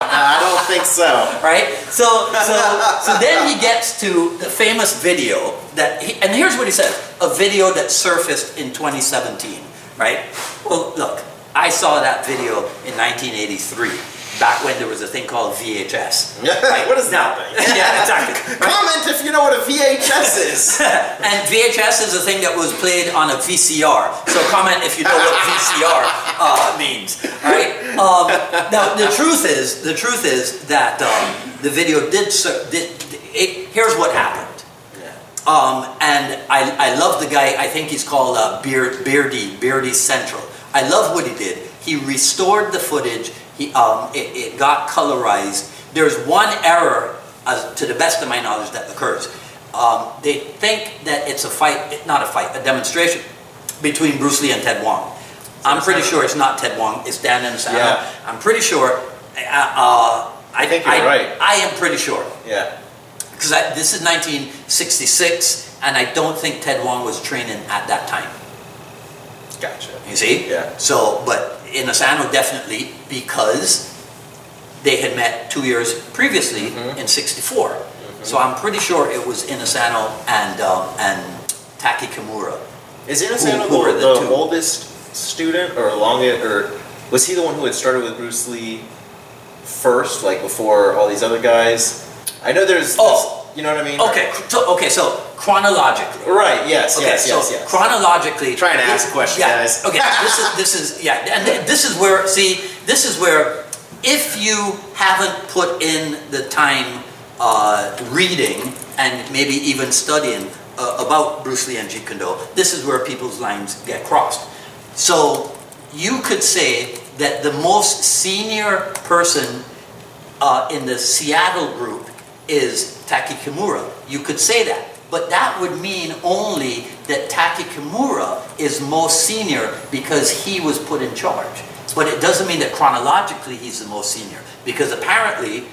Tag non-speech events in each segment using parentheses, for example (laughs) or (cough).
Uh, I don't think so. right? So, so, so (laughs) then he gets to the famous video that, he, and here's what he says: a video that surfaced in 2017, right? Well, look, I saw that video in 1983 back when there was a thing called VHS. (laughs) Right? what is now, that? (laughs) yeah, exactly. Comment if you know what a VHS is. and VHS is a thing that was played on a VCR. So comment if you know what VCR uh, means, right? Um, now the truth is, the truth is that um, the video did. did it, here's what happened. Um, and I, I love the guy. I think he's called uh, Beard, Beardy Beardy Central. I love what he did. He restored the footage he, um, it, it, got colorized. There's one error, as, to the best of my knowledge, that occurs. Um, they think that it's a fight, not a fight, a demonstration between Bruce Lee and Ted Wong. I'm pretty sure it's not Ted Wong, it's Dan Inosanto. Yeah. I'm pretty sure, uh, uh, I think you're I, right. I am pretty sure. Yeah. Because this is 1966, and I don't think Ted Wong was training at that time. Gotcha. You see? Yeah. So, but Inosanto definitely because they had met two years previously mm-hmm. in '64. Mm-hmm. So I'm pretty sure it was Inosanto and um, and Taki Kimura. Is Inosanto who, who the, the, the oldest student, or along it, or was he the one who had started with Bruce Lee first, like before all these other guys? I know there's. Oh. You know what I mean? Okay, so okay, so chronologically. Right. Yes. Okay, yes. so yes. Yes. chronologically. Trying to ask a question, yeah, guys. okay. This is this is yeah, and this is where see this is where if you haven't put in the time uh, reading and maybe even studying uh, about Bruce Lee and Jeet Kune Do, this is where people's lines get crossed. So you could say that the most senior person uh, in the Seattle group is Taki Kimura. You could say that. But that would mean only that Taki Kimura is most senior because he was put in charge. But it doesn't mean that chronologically he's the most senior. Because apparently,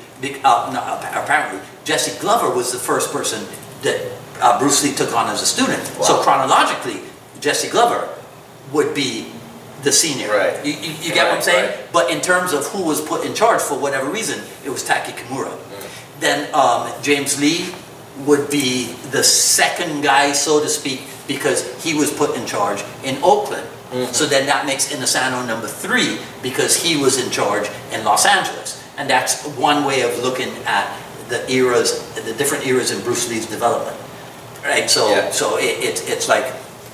uh, no, apparently, Jesse Glover was the first person that uh, Bruce Lee took on as a student. Wow. So chronologically, Jesse Glover would be the senior. Right. You, you, you get right, what I'm saying? Right. But in terms of who was put in charge for whatever reason, it was Taki Kimura. Mm. Then um, James Lee would be the second guy, so to speak, because he was put in charge in Oakland. Mm -hmm. So then that makes Inosanto number three because he was in charge in Los Angeles. And that's one way of looking at the eras, the different eras in Bruce Lee's development. Right? So, yeah. so it, it, it's like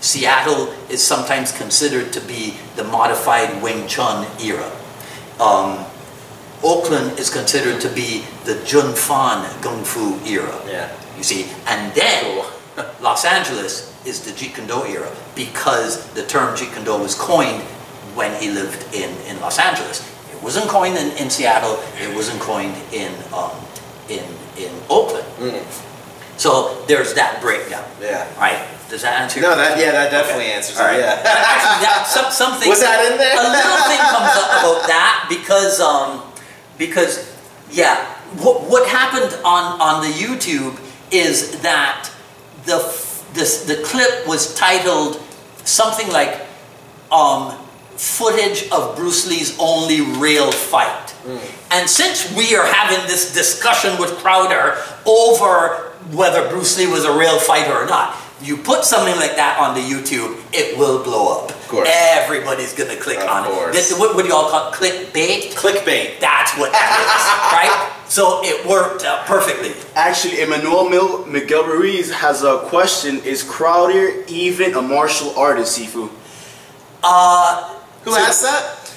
Seattle is sometimes considered to be the modified Wing Chun era. Um, Oakland is considered to be the Jun Fan Kung Fu era. Yeah. You see, and then. (laughs) Los Angeles is the Jeet Kune Do era because the term Jeet Kune Do was coined when he lived in, in Los Angeles. It wasn't coined in, in Seattle. It wasn't coined in um, in in Oakland. Mm. So there's that breakdown. Yeah. Right. Does that answer? No, that yeah, that definitely okay. answers. All right. Yeah. (laughs) Actually, that, some, something was that in there. a little thing comes up (laughs) about that because um, because yeah, what, what happened on, on the YouTube is that the, this, the clip was titled something like um, footage of Bruce Lee's only real fight. Mm. And since we are having this discussion with Crowder over whether Bruce Lee was a real fighter or not, you put something like that on the YouTube, it will blow up. Of course. Everybody's going to click of on course. it. This, what, what do you all call it? Clickbait? Clickbait. That's what that is, (laughs) right? So it worked uh, perfectly. Actually, Emmanuel Mil Miguel Ruiz has a question. Is Crowder even a martial artist, Sifu? Uh, Who so, asked that?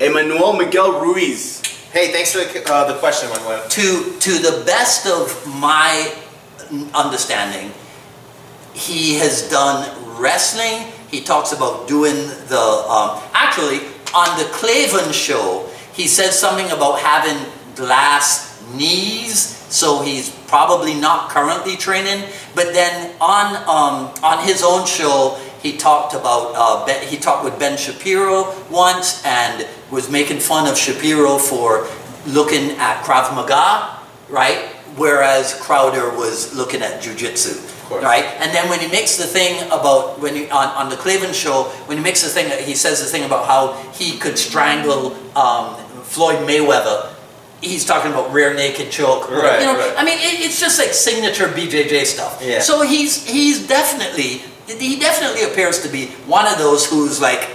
Emmanuel Miguel Ruiz. Hey, thanks for the, uh, the question, Manuel. To, to the best of my understanding, he has done wrestling. He talks about doing the, um, actually, on the Klavan show, he says something about having glass knees, so he's probably not currently training. But then on, um, on his own show, he talked about, uh, ben, he talked with Ben Shapiro once and was making fun of Shapiro for looking at Krav Maga, right? Whereas Crowder was looking at Jiu Jitsu right? And then when he makes the thing about when he, on on the Klavan show, when he makes the thing, he says the thing about how he could strangle um, Floyd Mayweather he's talking about rear naked choke. Right, you know, right. I mean, it, it's just like signature BJJ stuff. Yeah. So he's he's definitely he definitely appears to be one of those who's like,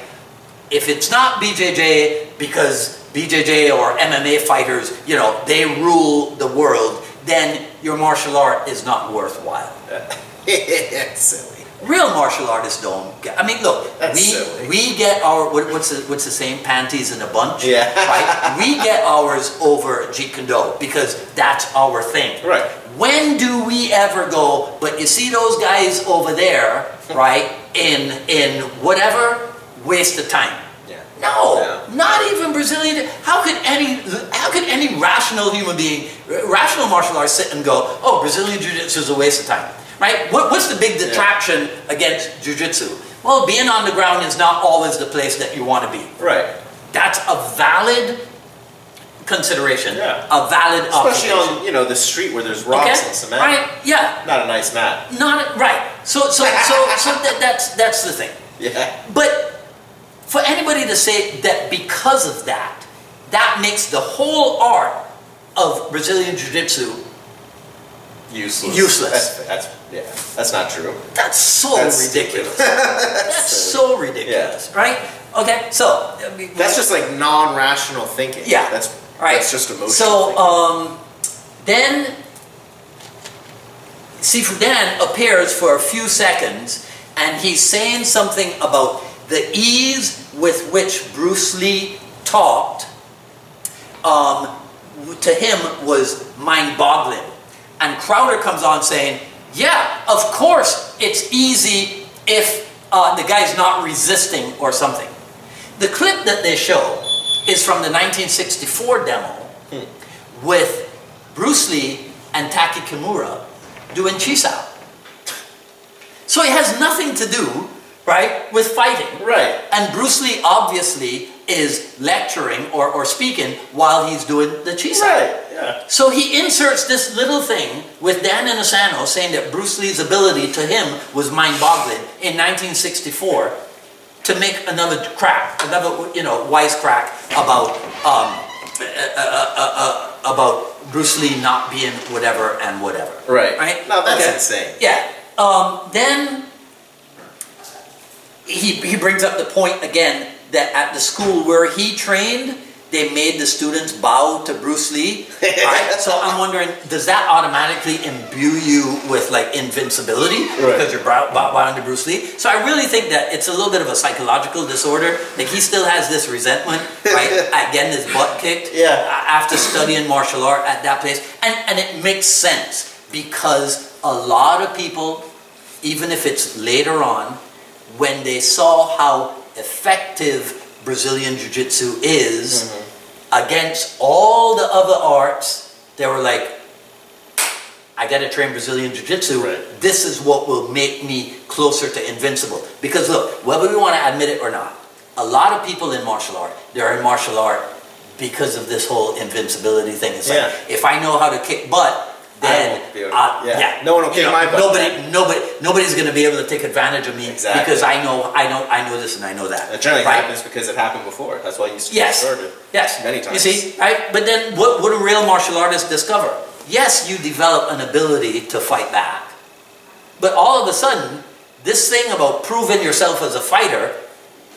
if it's not BJJ because BJJ or MMA fighters, you know, they rule the world, then your martial art is not worthwhile. (laughs) silly. Real martial artists don't get. I mean, look, That's we silly. we get our what, what's the, what's the saying? Panties in a bunch. Yeah. Right. We get ours over Jeet Kune Do because that's our thing. Right. When do we ever go? But you see those guys over there, (laughs) right? In in whatever waste of time. Yeah. No, Yeah. not even Brazilian. How could any how could any rational human being, rational martial arts, sit and go, "Oh, Brazilian jiu-jitsu is a waste of time"? Right? What, what's the big detraction against jiu-jitsu? Well, being on the ground is not always the place that you want to be. Right. That's a valid consideration. Yeah. A valid Especially on you know the street where there's rocks okay? and cement. Right? Yeah. Not a nice mat. Not right. So so so so that, that's that's the thing. (laughs) Yeah. But for anybody to say that because of that, that makes the whole art of Brazilian Jiu-Jitsu, Useless. Useless. That's, that's yeah. That's not true. that's so That's ridiculous. that's so ridiculous, right? Okay, so I mean, That's just like non-rational thinking. Yeah. That's right. That's just emotional. So um, then Sifu Dan appears for a few seconds, and he's saying something about the ease with which Bruce Lee talked. Um, to him was mind-boggling, and Crowder comes on saying, "Yeah, of course it's easy if uh, the guy's not resisting or something." The clip that they show is from the 1964 demo with Bruce Lee and Taki Kimura doing Chisao. So it has nothing to do, right, with fighting. right. And Bruce Lee obviously is lecturing or, or speaking while he's doing the Chisao. Right. Yeah. So he inserts this little thing with Dan Inosanto saying that Bruce Lee's ability to him was mind-boggling in 1964 to make another crack, another you know wisecrack about um, uh, uh, uh, uh, about Bruce Lee not being whatever and whatever. Right. Right. No, that's Okay. insane. Yeah. Um, then he, he brings up the point again that at the school where he trained, they made the students bow to Bruce Lee. (laughs) right? So I'm wondering, does that automatically imbue you with like invincibility Right. because you're bow, bow, bowing to Bruce Lee? So I really think that it's a little bit of a psychological disorder. Like he still has this resentment, right? (laughs) at getting his butt kicked Yeah. after studying martial art at that place. And, and it makes sense because a lot of people, even if it's later on, when they saw how effective Brazilian Jiu Jitsu is mm-hmm. against all the other arts, they were like, I gotta train Brazilian Jiu Jitsu. Right. This is what will make me closer to invincible. Because look, whether we wanna admit it or not, a lot of people in martial art, they're in martial art because of this whole invincibility thing. It's Yeah. like, if I know how to kick butt, then won't be able to- uh, yeah. yeah. No one will kick my butt Nobody, then. nobody, nobody's gonna be able to take advantage of me Exactly. because I know, I know, I know this and I know that. It generally right? happens because it happened before. That's why you Yes. started. Yes. Many times. You see, right? But then what, would a real martial artist discover? Yes, you develop an ability to fight back. But all of a sudden, this thing about proving yourself as a fighter,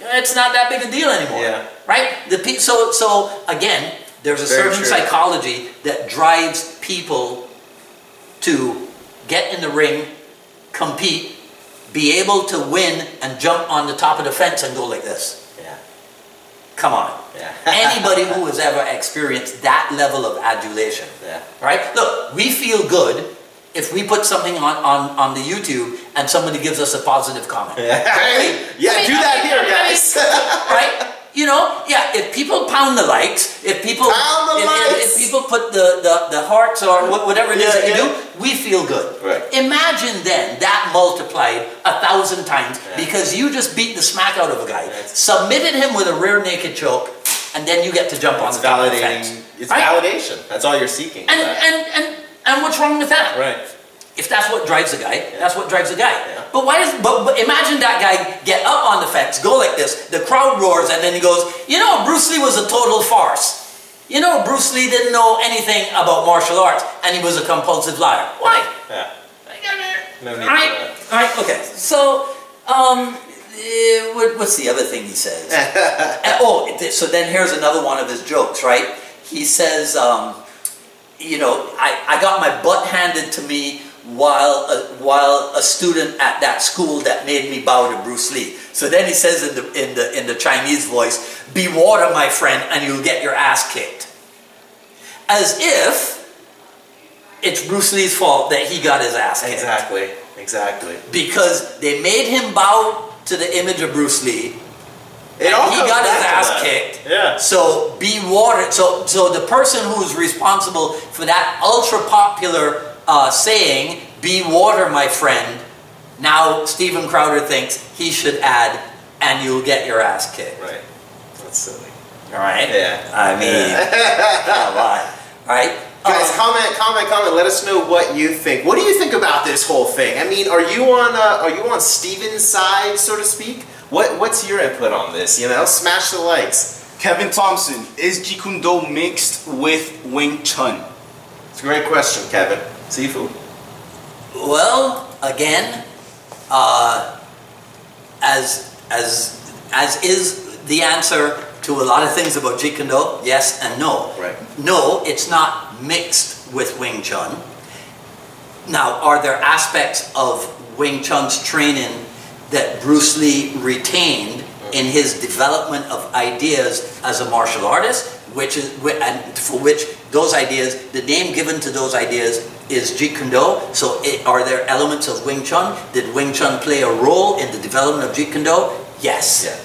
it's not that big a deal anymore. Yeah. Right? The pe- so, so again, there's a Very certain true. psychology that drives people to get in the ring, compete, be able to win, and jump on the top of the fence and go like this. Yeah. Come on. Yeah. (laughs) Anybody who has ever experienced that level of adulation, Yeah. right? Look, we feel good if we put something on, on, on the YouTube and somebody gives us a positive comment. (laughs) Yeah. Right? yeah. I mean, do I that mean, here, I mean, guys. right? (laughs) You know, yeah, if people pound the likes, if people Pound the if, if- likes. if people put the, the, the hearts or whatever it is Yeah, that you yeah. do, we feel good. Right. Imagine then that multiplied a thousand times Yeah. because you just beat the smack out of a guy, That's- submitted him with a rear naked choke, and then you get to jump on the top fence. validating. It's Right? validation. That's all you're seeking. And, and, and, and what's wrong with that? right. If that's what drives a guy, that's what drives a guy. But why does but, but imagine that guy get up on the fence, go like this, the crowd roars, and then he goes, you know, Bruce Lee was a total farce. You know, Bruce Lee didn't know anything about martial arts, and he was a compulsive liar. Why? Yeah. No need Right? for Right? Okay. So, um, eh, what, what's the other thing he says? (laughs) Oh, so then here's another one of his jokes, right? He says, um, you know, I, I got my butt handed to me while a, while a student at that school that made me bow to Bruce Lee. So then he says in the in the in the Chinese voice, "Be water, my friend, and you'll get your ass kicked." As if it's Bruce Lee's fault that he got his ass kicked. Exactly. Exactly. Because they made him bow to the image of Bruce Lee. It and all he got his ass kicked. Yeah. So be water. So so the person who's responsible for that ultra popular uh, saying, "Be water, my friend." Now Steven Crowder thinks he should add, "And you'll get your ass kicked." Right. That's silly. All right. Yeah. I mean, come on. All right. Guys, Um, comment, comment, comment. Let us know what you think. What do you think about this whole thing? I mean, are you on uh, are you on Steven's side, so to speak? What What's your input on this? You know, smash the likes. Kevin Thompson, is Jeet Kune Do mixed with Wing Chun? It's a great question, Kevin. Sifu. Well, again, uh, as as as is the answer to a lot of things about Jeet Kune Do, yes and no. Right. No, it's not mixed with Wing Chun. Now, are there aspects of Wing Chun's training that Bruce Lee retained in his development of ideas as a martial artist, which is and for which those ideas, the name given to those ideas is Jeet Kune Do. So, it, are there elements of Wing Chun? Did Wing Chun play a role in the development of Jeet Kune Do? Yes. Yeah.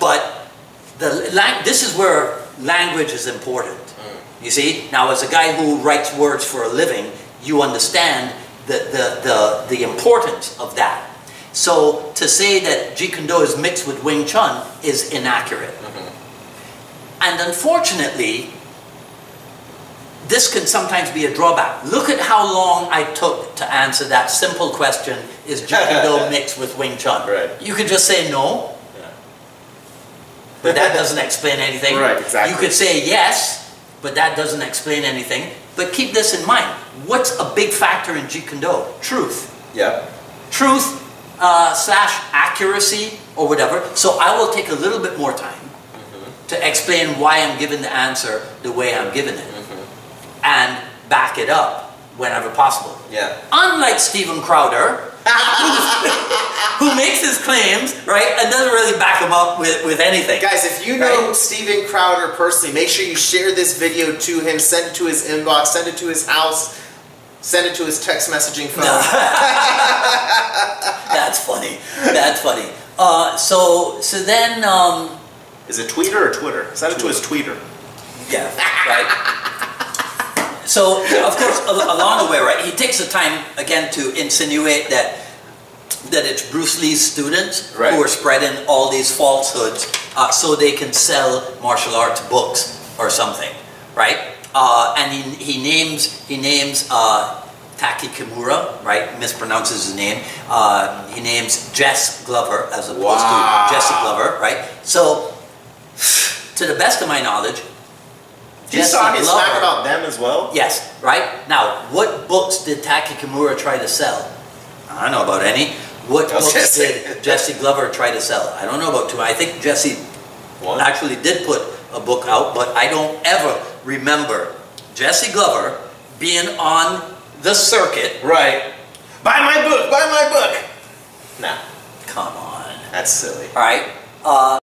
But the this is where language is important. Mm. You see, now as a guy who writes words for a living, you understand the, the, the, the importance of that. So to say that Jeet Kune Do is mixed with Wing Chun is inaccurate. Mm-hmm. And unfortunately, this can sometimes be a drawback. Look at how long I took to answer that simple question, is Jeet Kune Do mixed with Wing Chun? Right. You could just say no, Yeah. but that doesn't (laughs) explain anything. Right, exactly. You could say yes, but that doesn't explain anything. But keep this in mind. What's a big factor in Jeet Kune Do? Truth. Yeah. Truth uh, slash accuracy or whatever. So I will take a little bit more time to explain why I'm giving the answer the way I'm giving it. And back it up whenever possible. Yeah. Unlike Steven Crowder, (laughs) who makes his claims, right, and doesn't really back them up with, with anything. Guys, if you know Right. Steven Crowder personally, make sure you share this video to him, send it to his inbox, send it to his house, send it to his text messaging phone. No. (laughs) (laughs) That's funny. That's funny. Uh, so so then um, Is it Tweeter or Twitter? Send it to his tweeter. yeah right. So of course al- along the way right he takes the time again to insinuate that that it's Bruce Lee's students Right. who are spreading all these falsehoods uh, so they can sell martial arts books or something right uh, and he, he names he names uh, Taki Kimura, right? Mispronounces his name. Uh, he names Jess Glover as opposed Wow. to Jesse Glover, right? So, to the best of my knowledge, You Jesse saw his smack about them as well? Yes, right? Now, what books did Taki Kimura try to sell? I don't know about any. What books did Jesse Glover try to sell? I don't know about two. I think Jesse One. actually did put a book out, but I don't ever remember Jesse Glover being on the circuit. Right. Buy my book, buy my book. Nah, Come on. that's silly. All right. Uh,